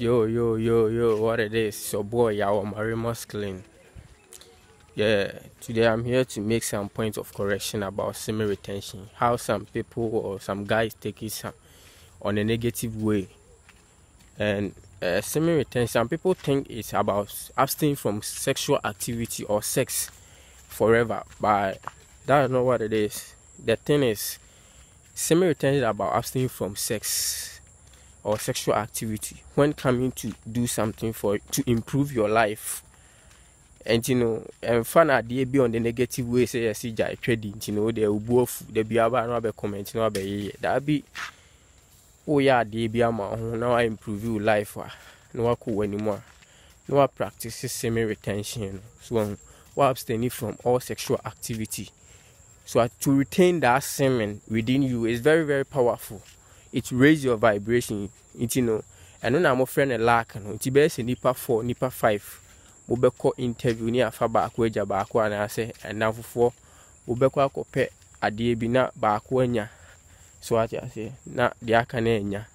Yo, yo, yo, yo, what it is? Your boy Yaw Omari Muscling. Yeah, today I'm here to make some points of correction about semen retention. How some people or some guys take it some, on a negative way. And uh, semen retention, some people think it's about abstaining from sexual activity or sex forever, but that's not what it is. The thing is, semen retention is about abstaining from sex or sexual activity when coming to do something for to improve your life. And you know ɛmfa no adeɛ bi on the negative way sɛ yɛsi gya atwa di nti no wode wobu afu da bi aba no wabɛ comment no wabɛyeyɛ daa bi woyɛ adeɛ bi ama ho na wa improve your life a na wakɔ w'anim a na wa practice semi retention so um, wa abstaining from all sexual activity? So to retain that semen within you is very very powerful it raise your vibration nti no ɛno na mofrɛ no lack no nti bɛyɛ sɛ nipa four nipa five. Mobɛkɔ interview ne afa baako agya baako anaasɛ ɛnam fofoɔ mobɛkɔ akɔpɛ adeɛ bi na baako anya so ate aseɛ na deɛ aka no anya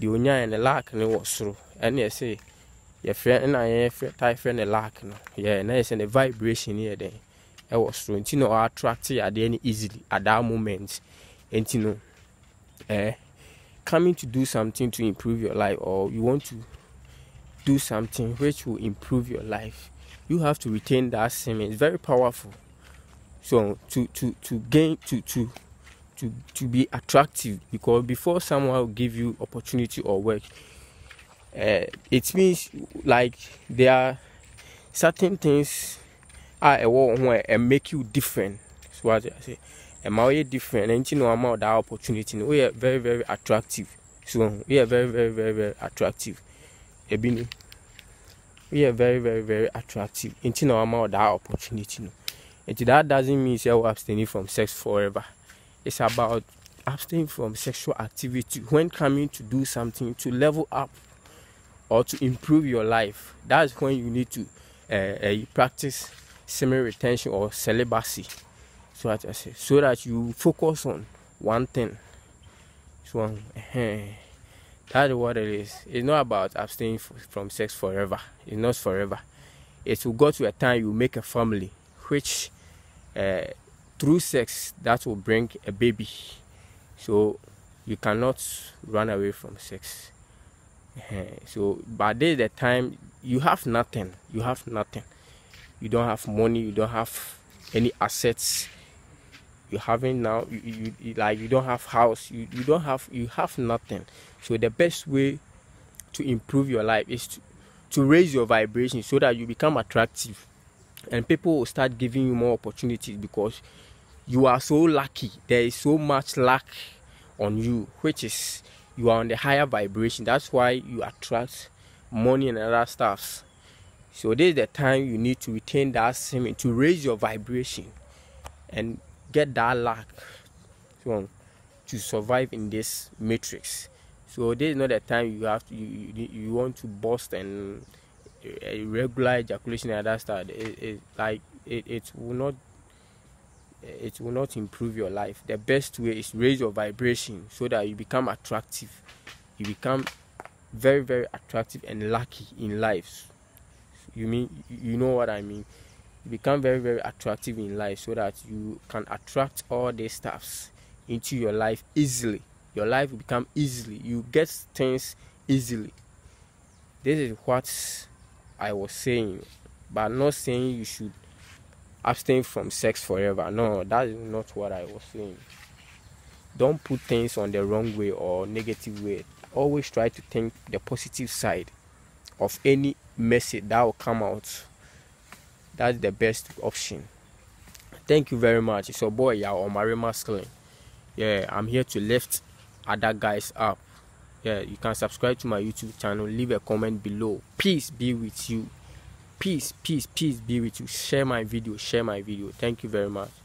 deɛ onyaeɛ no lack no wɔ soro. Ɛne ɛsɛ yɛfrɛ ɛna yɛfrɛ tae frɛ no lack no yɛ na yɛ sɛ ne vibration no yɛ dɛn ɛwɔ soro. Nti na ɔattract adeɛ no easily at that moment. Nti no ɛɛ coming to do something to improve your life or you want to do something which will improve your life you have to retain that semen it's very powerful. So to to to gain to to to to be attractive because before someone will give you opportunity or work uh, it means like there are certain things are a and make you different. So what I say ɛma woyɛ different. Na nti na wama that opportunity no woyɛ very very attractive. So woyɛ very very very very attractive. Ebi ni woyɛ very very very attractive. Nti na wama that opportunity no nti that doesn't mean say wo abstaining from sex forever. It's about abstaining from sexual activity. When coming to do something to level up or to improve your life that's when you need to uh, uh, practice semi retention or celibacy so say so that you focus on one thing. So uh, that's what it is. It's not about abstaining from sex forever. It's not forever. It will go to a time you make a family which uh, through sex that will bring a baby. So you cannot run away from sex. So by this the time you have nothing. You have nothing. You don't have money. You don't have any assets you haven't now you, you, you, like you don't have house you, you don't have you have nothing. So the best way to improve your life is to, to raise your vibration so that you become attractive. And people will start giving you more opportunities because you are so lucky. There is so much luck on you which is you are on the higher vibration. That's why you attract money and other stuffs. So this is the time you need to retain that semen to raise your vibration. And get that luck to survive in this matrix. So this is not the time you have to you, you, you want to bust and uh, regular ejaculation and that stuff. It, it like it, it will not it will not improve your life. The best way is raise your vibration so that you become attractive. You become very very attractive and lucky in life. You mean you know what I mean? Become very very attractive in life so that you can attract all these stuffs into your life easily. Your life will become easily. You get things easily. This is what i was saying but not saying you should abstain from sex forever. No that is not what i was saying. Don't put things on the wrong way or negative way. Always try to think the positive side of any message that will come out that's the best option. Thank you very much. It's your boy Yao Omari Masculine. Yeah I'm here to lift other guys up. Yeah you can subscribe to my YouTube channel. Leave a comment below. Peace be with you. Peace peace peace be with you. Share my video share my video. Thank you very much